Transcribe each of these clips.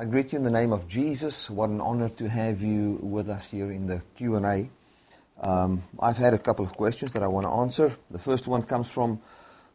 I greet you in the name of Jesus. What an honor to have you with us here in the Q&A. Um, I've had a couple of questions that I want to answer. The first one comes from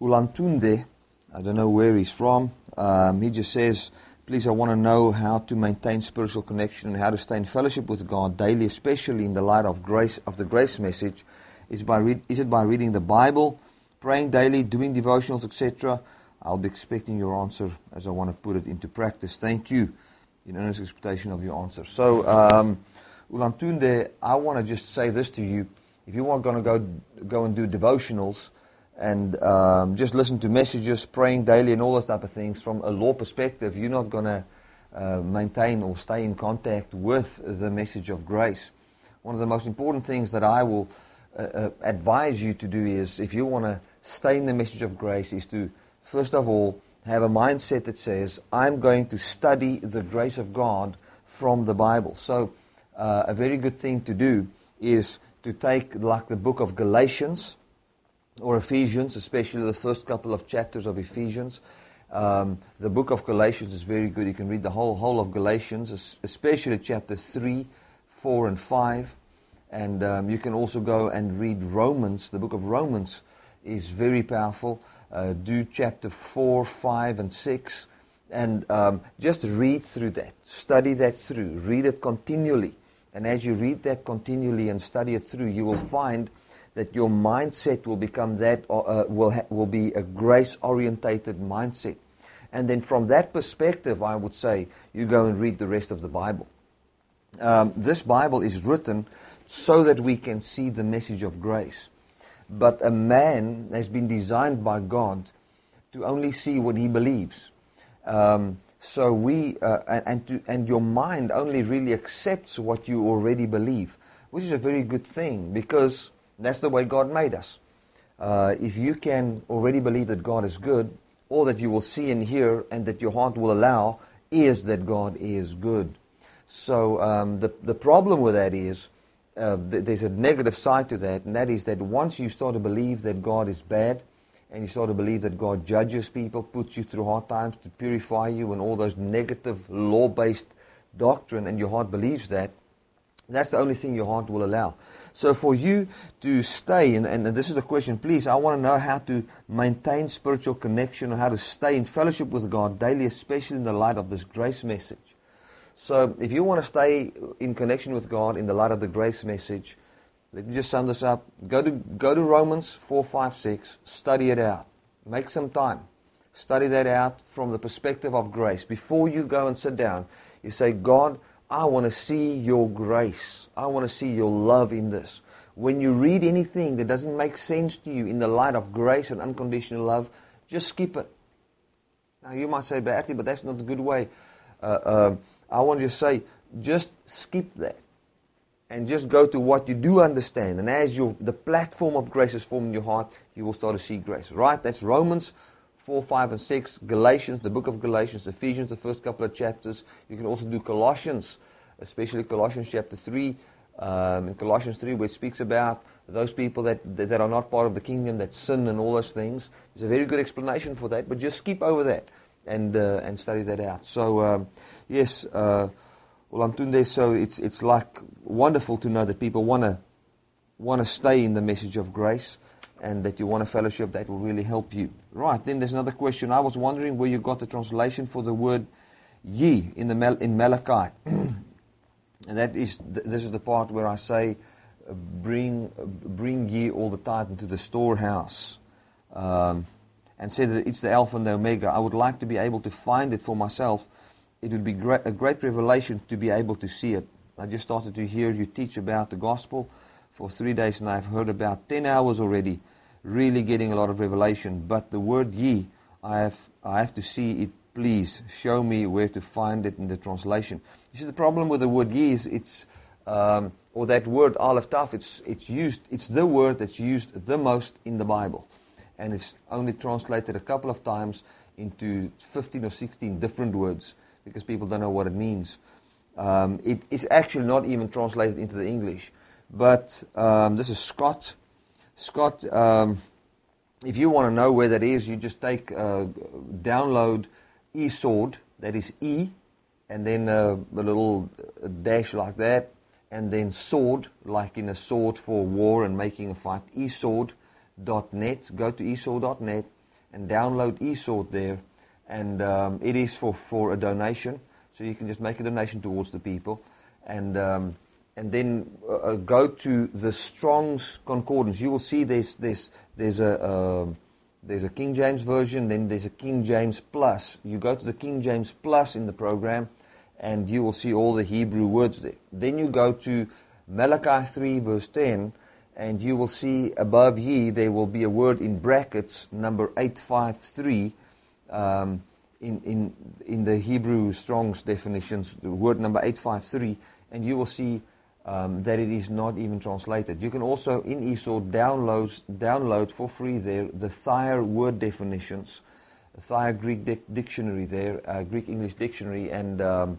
Ulantunde. I don't know where he's from. Um, he just says, please, I want to know how to maintain spiritual connection and how to stay in fellowship with God daily, especially in the light of grace of the grace message. Is, by re- is it by reading the Bible, praying daily, doing devotionals, etc.? I'll be expecting your answer as I want to put it into practice. Thank you. In earnest expectation of your answer. So, um, Ulantunde, I want to just say this to you. If you are going to go, go and do devotionals and um, just listen to messages, praying daily, and all those type of things, from a law perspective, you're not going to uh, maintain or stay in contact with the message of grace. One of the most important things that I will uh, uh, advise you to do is, if you want to stay in the message of grace, is to first of all, have a mindset that says, I'm going to study the grace of God from the Bible. So, uh, a very good thing to do is to take, like the book of Galatians or Ephesians, especially the first couple of chapters of Ephesians. Um, the book of Galatians is very good. You can read the whole, whole of Galatians, especially chapter 3, 4, and 5. And um, you can also go and read Romans. The book of Romans is very powerful uh, do chapter 4, 5, and 6, and um, just read through that. Study that through. Read it continually. And as you read that continually and study it through, you will find that your mindset will become that, uh, uh will, ha- will be a grace orientated mindset. And then from that perspective, I would say, you go and read the rest of the Bible. Um, this Bible is written so that we can see the message of grace. But a man has been designed by God to only see what he believes. Um, so we, uh, and, to, and your mind only really accepts what you already believe, which is a very good thing because that's the way God made us. Uh, if you can already believe that God is good, all that you will see and hear and that your heart will allow is that God is good. So um, the, the problem with that is uh, th- there's a negative side to that, and that is that once you start to believe that God is bad, and you start to believe that God judges people, puts you through hard times to purify you, and all those negative law based doctrine, and your heart believes that, that's the only thing your heart will allow. So for you to stay, and, and this is the question, please, I want to know how to maintain spiritual connection or how to stay in fellowship with God daily, especially in the light of this grace message. So if you want to stay in connection with God in the light of the grace message, let me just sum this up. Go to, go to Romans 4, 5, 6. Study it out. Make some time. Study that out from the perspective of grace. Before you go and sit down, you say, God, I want to see your grace. I want to see your love in this. When you read anything that doesn't make sense to you in the light of grace and unconditional love, just skip it. Now, you might say, Bertie, but that's not a good way. Uh, uh, I want to just say, just skip that and just go to what you do understand. And as your, the platform of grace is formed in your heart, you will start to see grace. Right? That's Romans 4, 5, and 6, Galatians, the book of Galatians, Ephesians, the first couple of chapters. You can also do Colossians, especially Colossians chapter 3. Um, in Colossians 3, where it speaks about those people that, that, that are not part of the kingdom, that sin and all those things. There's a very good explanation for that, but just skip over that and, uh, and study that out. So, um, yes, uh, well, Antunde, so it's, it's like wonderful to know that people want to want to stay in the message of grace and that you want a fellowship that will really help you. Right, then there's another question. I was wondering where you got the translation for the word ye in, the Mal- in Malachi. and that is, th- this is the part where I say, bring, bring ye all the tithe into the storehouse. Um, and say that it's the Alpha and the Omega. I would like to be able to find it for myself it would be great, a great revelation to be able to see it. I just started to hear you teach about the gospel for three days, and I've heard about 10 hours already, really getting a lot of revelation. But the word ye, I have, I have to see it. Please show me where to find it in the translation. You see, the problem with the word ye is it's, um, or that word aleph taf, it's, it's used, it's the word that's used the most in the Bible. And it's only translated a couple of times into 15 or 16 different words because people don't know what it means. Um, it is actually not even translated into the English. But um, this is Scott. Scott, um, if you want to know where that is, you just take uh, download eSword. That is E and then a, a little dash like that, and then sword, like in a sword for war and making a fight, esword.net. Go to esword.net and download esword there, and um, it is for, for a donation, so you can just make a donation towards the people, and um, and then uh, uh go to the Strong's Concordance. You will see there's there's there's a uh, there's a King James version, then there's a King James Plus. You go to the King James Plus in the program, and you will see all the Hebrew words there. Then you go to Malachi 3, verse 10, and you will see above ye there will be a word in brackets, number 853, um, in, in, in the Hebrew Strong's definitions, the word number 853, and you will see um, that it is not even translated. You can also, in eSword, download, download for free there the Thayer word definitions, Thayer Greek di- dictionary there, uh, Greek English dictionary, and um,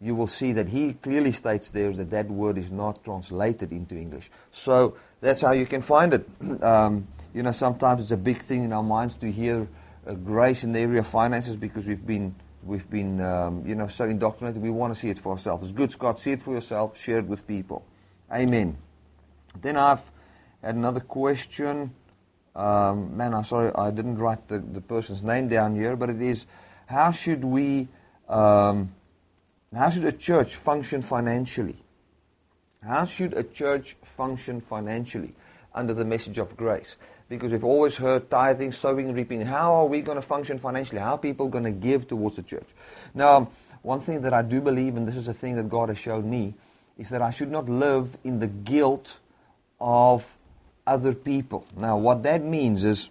you will see that he clearly states there that that word is not translated into English. So that's how you can find it. Um, you know, sometimes it's a big thing in our minds to hear uh, grace in the area of finances because we've been we've been um, you know so indoctrinated. We want to see it for ourselves. It's good, Scott. See it for yourself. Share it with people. Amen. Then I've had another question. Um, man, I'm sorry I didn't write the, the person's name down here, but it is how should we um, how should a church function financially? How should a church function financially under the message of grace? Because we've always heard tithing, sowing, reaping. How are we going to function financially? How are people going to give towards the church? Now, one thing that I do believe, and this is a thing that God has showed me, is that I should not live in the guilt of other people. Now, what that means is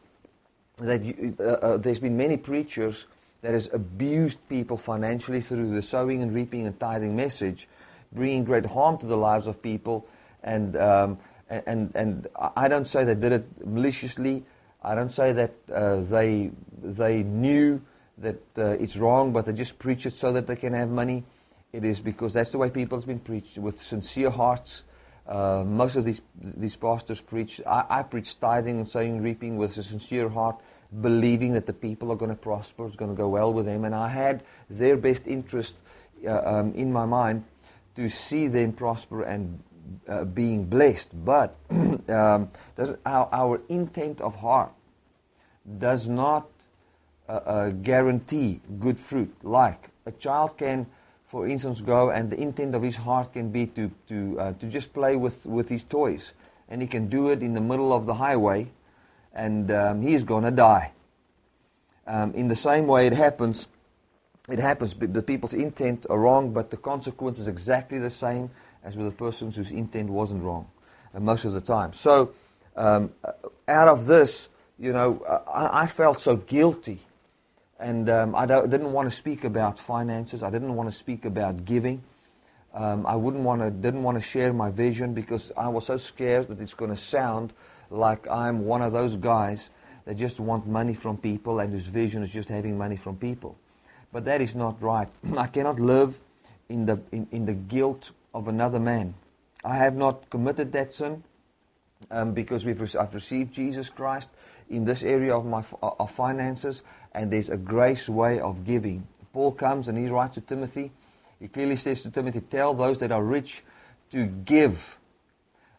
that you, uh, uh, there's been many preachers that has abused people financially through the sowing and reaping and tithing message, bringing great harm to the lives of people. And, um, and, and I don't say they did it maliciously. I don't say that uh, they, they knew that uh, it's wrong, but they just preach it so that they can have money. It is because that's the way people have been preached with sincere hearts. Uh, most of these, these pastors preach. I, I preach tithing and sowing, reaping with a sincere heart believing that the people are going to prosper, it's going to go well with them. And I had their best interest uh, um, in my mind to see them prosper and uh, being blessed. But um, our, our, intent of heart does not uh, uh, guarantee good fruit. Like a child can, for instance, go and the intent of his heart can be to, to, uh, to just play with, with his toys. And he can do it in the middle of the highway and um, he's going to die. Um, in the same way, it happens. It happens. The people's intent are wrong, but the consequence is exactly the same as with the persons whose intent wasn't wrong, uh, most of the time. So, um, uh, out of this, you know, I, I felt so guilty, and um, I didn't want to speak about finances. I didn't want to speak about giving. Um, I wouldn't want to, didn't want to share my vision because I was so scared that it's going to sound like I'm one of those guys that just want money from people and whose vision is just having money from people. But that is not right. I cannot live in the, in, in the guilt of another man. I have not committed that sin um, because we've, I've received Jesus Christ in this area of my of finances, and there's a grace way of giving. Paul comes and he writes to Timothy. He clearly says to Timothy, Tell those that are rich to give.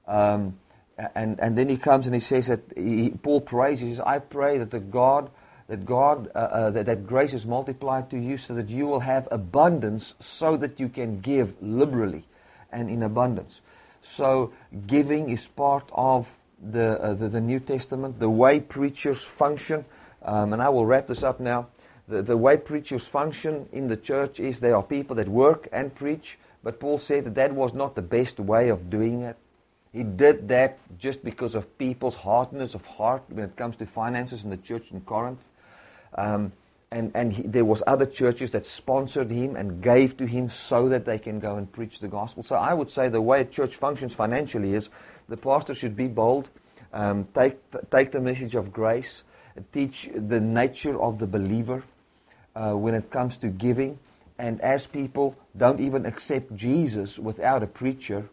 Um, and, and then he comes and he says that he, Paul prays. He says, "I pray that the God, that God, uh, uh, that, that grace is multiplied to you, so that you will have abundance, so that you can give liberally and in abundance." So giving is part of the uh, the, the, New Testament, the way preachers function. Um, and I will wrap this up now. The, the way preachers function in the church is they are people that work and preach, but Paul said that that was not the best way of doing it. He did that just because of people's hardness of heart when it comes to finances in the church in Corinth. Um, and and he, there was other churches that sponsored him and gave to him so that they can go and preach the gospel. So I would say the way a church functions financially is the pastor should be bold, um, take take the message of grace, teach the nature of the believer uh, when it comes to giving, and as people don't even accept Jesus without a preacher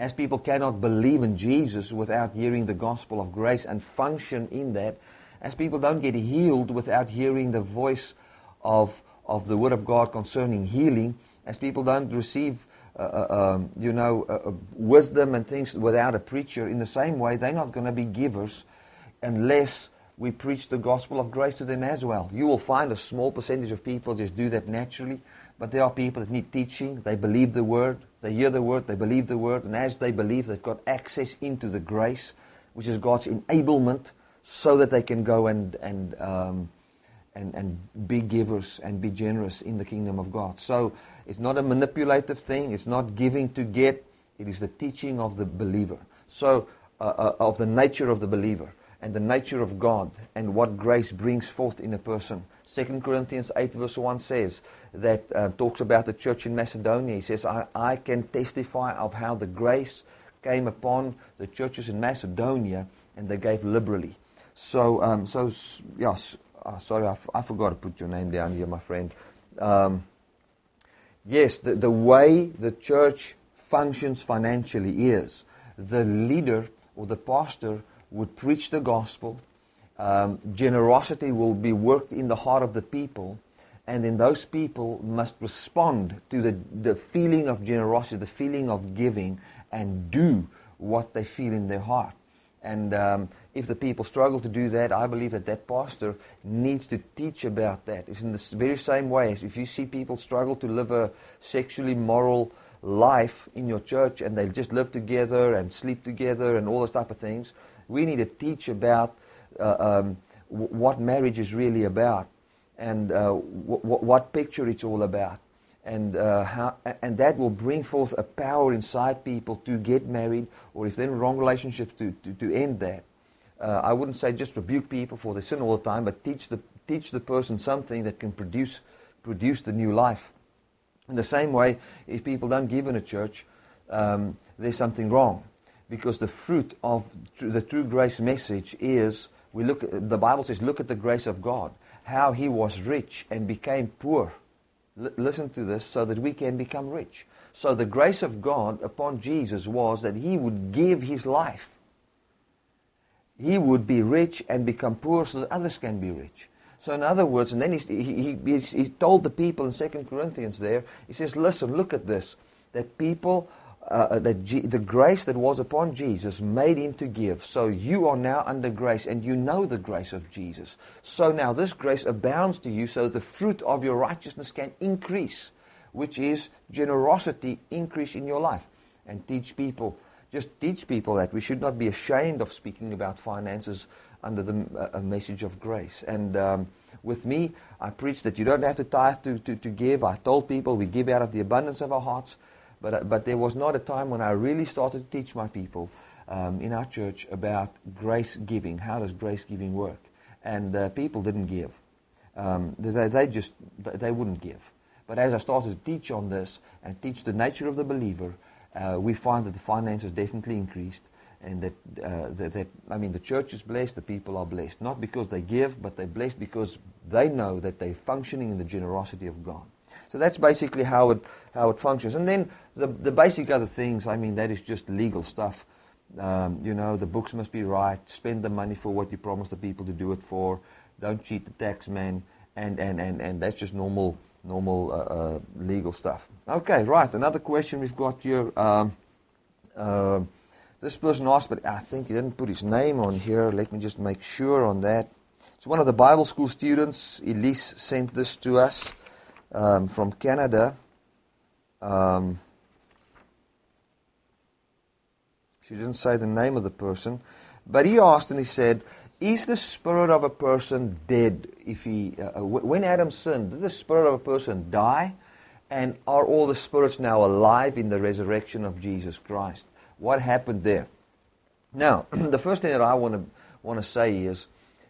as people cannot believe in Jesus without hearing the gospel of grace and function in that, as people don't get healed without hearing the voice of, of the Word of God concerning healing, as people don't receive, uh, uh um, you know, uh, uh, wisdom and things without a preacher, in the same way, they're not going to be givers unless we preach the gospel of grace to them as well. You will find a small percentage of people just do that naturally, but there are people that need teaching. They believe the word, they hear the word, they believe the word, and as they believe, they've got access into the grace, which is God's enablement, so that they can go and and um, and, and be givers and be generous in the kingdom of God. So it's not a manipulative thing. It's not giving to get. It is the teaching of the believer. So uh, uh, of the nature of the believer and the nature of God and what grace brings forth in a person. 2 Corinthians 8 verse 1 says that uh, talks about the church in Macedonia. He says, I, I can testify of how the grace came upon the churches in Macedonia and they gave liberally. So, um, so yes, oh, sorry, I, f- I forgot to put your name down here, my friend. Um, yes, the, the way the church functions financially is the leader or the pastor would preach the gospel. Um, generosity will be worked in the heart of the people, and then those people must respond to the, the feeling of generosity, the feeling of giving, and do what they feel in their heart. And um, if the people struggle to do that, I believe that that pastor needs to teach about that. It's in the very same way as if you see people struggle to live a sexually moral life in your church and they just live together and sleep together and all those type of things, we need to teach about um, w- what marriage is really about and uh, what picture it's all about. And, uh, how, and that will bring forth a power inside people to get married, or if they're in wrong relationships, to, to, to end that. Uh, I wouldn't say just rebuke people for their sin all the time, but teach the, teach the person something that can produce, produce the new life. In the same way, if people don't give in a church, um, there's something wrong because the fruit of the true grace message is we look the bible says look at the grace of god how he was rich and became poor. L- listen to this so that we can become rich. So the grace of god upon jesus was that he would give his life. He would be rich and become poor so that others can be rich. So in other words and then he, he, he, he told the people in 2 corinthians there he says listen look at this that people uh, uh, that G- the grace that was upon Jesus made him to give. So you are now under grace and you know the grace of Jesus. So now this grace abounds to you so the fruit of your righteousness can increase, which is generosity increase in your life. And teach people, just teach people that we should not be ashamed of speaking about finances under the uh, message of grace. And um, with me, I preach that you don't have to tithe to, to, to give. I told people we give out of the abundance of our hearts. But, uh, but there was not a time when I really started to teach my people um, in our church about grace giving. How does grace giving work? And uh, people didn't give. Um, they, they just they wouldn't give. But as I started to teach on this and teach the nature of the believer, uh, we find that the finances definitely increased, and that, uh, that, that I mean the church is blessed, the people are blessed, not because they give, but they're blessed because they know that they're functioning in the generosity of God. So that's basically how it how it functions. And then the the basic other things, I mean, that is just legal stuff. Um, you know, the books must be right. Spend the money for what you promised the people to do it for. Don't cheat the tax man, and and and and that's just normal normal uh, uh, legal stuff. Okay, right. Another question we've got here. Um, uh, this person asked, but I think he didn't put his name on here. Let me just make sure on that. It's one of the Bible school students. Elise sent this to us um, from Canada. Um, she didn't say the name of the person, but he asked and he said, "Is the spirit of a person dead? If he, uh, uh when Adam sinned, did the spirit of a person die, and are all the spirits now alive in the resurrection of Jesus Christ? What happened there?" Now, the first thing that I want to want to say is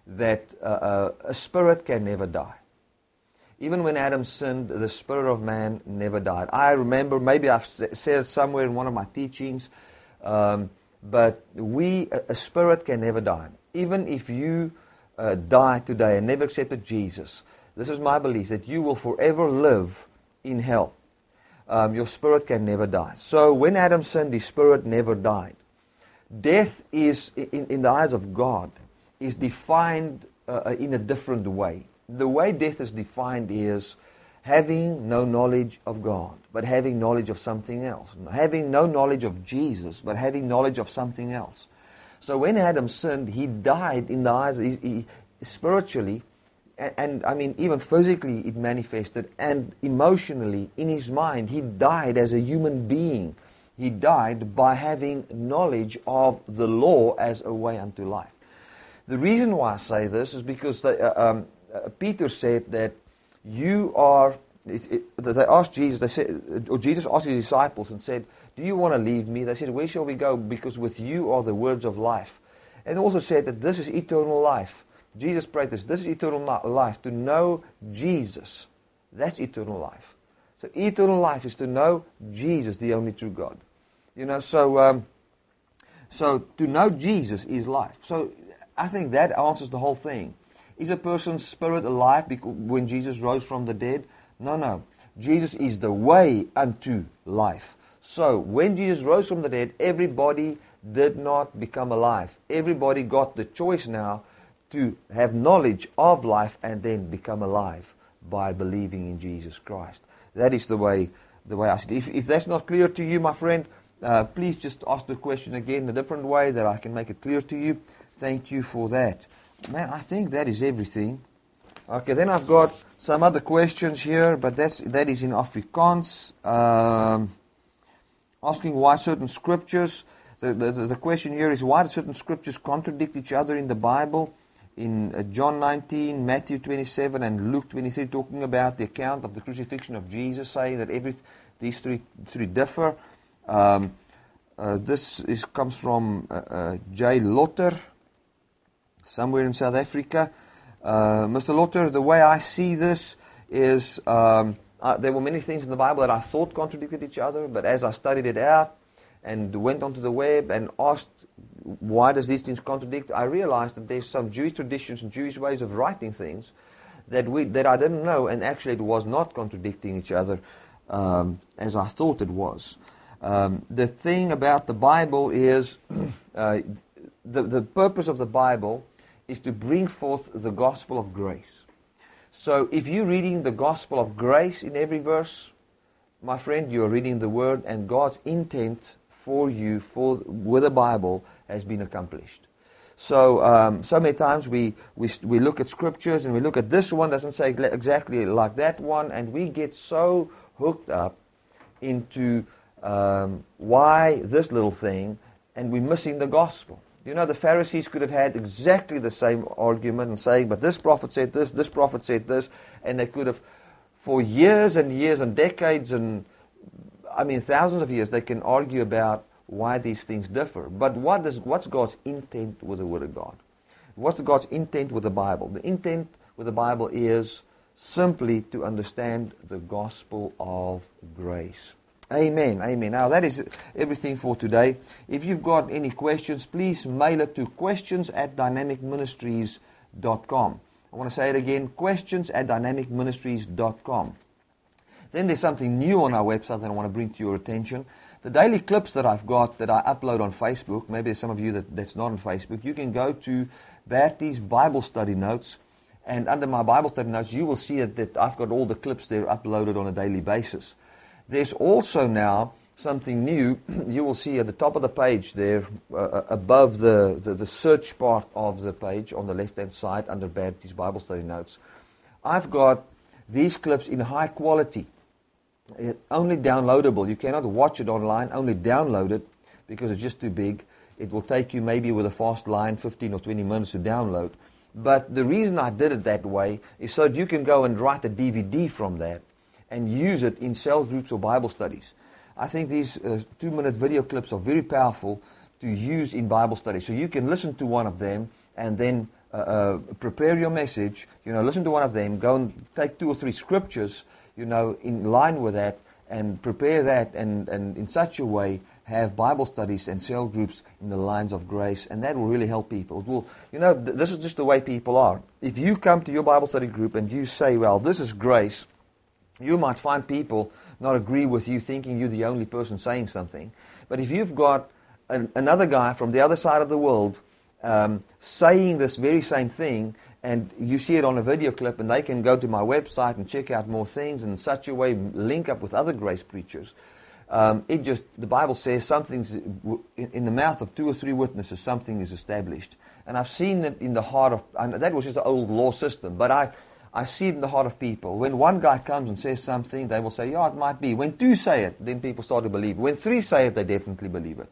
that uh, uh, a spirit can never die. Even when Adam sinned, the spirit of man never died. I remember, maybe I've said somewhere in one of my teachings, um, but we, a, spirit can never die. Even if you uh, die today and never accepted Jesus, this is my belief that you will forever live in hell. Um, your spirit can never die. So when Adam sinned, his spirit never died. Death is, in, in the eyes of God, is defined uh, in a different way the way death is defined is having no knowledge of God, but having knowledge of something else. Having no knowledge of Jesus, but having knowledge of something else. So when Adam sinned, he died in the eyes, he, he, spiritually, and, and, I mean, even physically it manifested, and emotionally, in his mind, he died as a human being. He died by having knowledge of the law as a way unto life. The reason why I say this is because they, uh, um, Peter said that you are. It, it, they asked Jesus. They said, or Jesus asked his disciples and said, "Do you want to leave me?" They said, "Where shall we go? Because with you are the words of life." And also said that this is eternal life. Jesus prayed this. This is eternal life to know Jesus. That's eternal life. So eternal life is to know Jesus, the only true God. You know, so um, so to know Jesus is life. So I think that answers the whole thing. Is a person's spirit alive when Jesus rose from the dead? No, no. Jesus is the way unto life. So when Jesus rose from the dead, everybody did not become alive. Everybody got the choice now to have knowledge of life and then become alive by believing in Jesus Christ. That is the way the way I it. If, if that's not clear to you, my friend, uh, please just ask the question again in a different way that I can make it clear to you. Thank you for that. Man, I think that is everything. Okay, then I've got some other questions here, but that's, that is in Afrikaans. Um, asking why certain scriptures, the, the, the question here is why do certain scriptures contradict each other in the Bible? In uh, John 19, Matthew 27, and Luke 23, talking about the account of the crucifixion of Jesus, saying that every, these three, three differ. Um, uh, this is, comes from uh, uh J. Lotter, somewhere in South Africa. Uh, Mr. Lotter, the way I see this is um, uh, there were many things in the Bible that I thought contradicted each other, but as I studied it out and went onto the web and asked why does these things contradict, I realized that there's some Jewish traditions and Jewish ways of writing things that we that I didn't know, and actually it was not contradicting each other um, as I thought it was. Um, the thing about the Bible is uh, the, the purpose of the Bible is to bring forth the gospel of grace. So if you're reading the gospel of grace in every verse, my friend, you're reading the word and God's intent for you for with the Bible has been accomplished. So, um, so many times we, we, we look at scriptures and we look at this one doesn't say exactly like that one, and we get so hooked up into um, why this little thing, and we're missing the gospel. You know, the Pharisees could have had exactly the same argument and saying, but this prophet said this, this prophet said this, and they could have, for years and years and decades and, I mean, thousands of years, they can argue about why these things differ. But what is, what's God's intent with the Word of God? What's God's intent with the Bible? The intent with the Bible is simply to understand the gospel of grace. Amen. Amen. Now, that is everything for today. If you've got any questions, please mail it to questions at dynamicministries.com. I want to say it again questions at dynamicministries.com. Then there's something new on our website that I want to bring to your attention. The daily clips that I've got that I upload on Facebook, maybe there's some of you that, that's not on Facebook, you can go to Bertie's Bible Study Notes. And under my Bible study notes, you will see that, that I've got all the clips there uploaded on a daily basis. There's also now something new. You will see at the top of the page there, uh, uh, above the, the, the, search part of the page on the left hand side under Bertie's Bible Study Notes. I've got these clips in high quality, it, only downloadable. You cannot watch it online, only download it because it's just too big. It will take you maybe with a fast line 15 or 20 minutes to download. But the reason I did it that way is so that you can go and write a DVD from that and use it in cell groups or Bible studies. I think these uh, two minute video clips are very powerful to use in Bible studies. So you can listen to one of them and then uh, uh, prepare your message, you know, listen to one of them, go and take two or three scriptures, you know, in line with that and prepare that and, and in such a way have Bible studies and cell groups in the lines of grace, and that will really help people. It will, you know, th- this is just the way people are. If you come to your Bible study group and you say, well, this is grace, you might find people not agree with you thinking you're the only person saying something. But if you've got an, another guy from the other side of the world um, saying this very same thing, and you see it on a video clip, and they can go to my website and check out more things, and in such a way link up with other grace preachers. Um, it just the Bible says something's in, the mouth of two or three witnesses, something is established, and I've seen it in the heart of. And that was just the old law system, but I. I see it in the heart of people. When one guy comes and says something, they will say, Yeah, it might be. When two say it, then people start to believe. When three say it, they definitely believe it.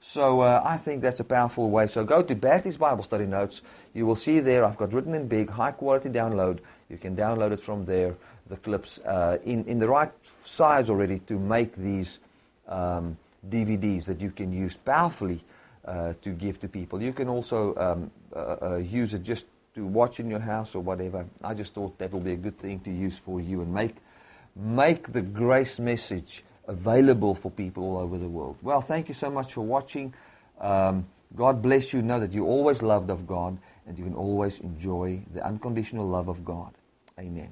So uh, I think that's a powerful way. So go to Bertie's Bible Study Notes. You will see there I've got written in big, high quality download. You can download it from there, the clips, uh, in, in the right size already to make these um, DVDs that you can use powerfully uh, to give to people. You can also um, uh, uh, use it just to watch in your house or whatever. I just thought that will be a good thing to use for you and make, make the grace message available for people all over the world. Well, thank you so much for watching. Um, God bless you. Know that you're always loved of God and you can always enjoy the unconditional love of God. Amen.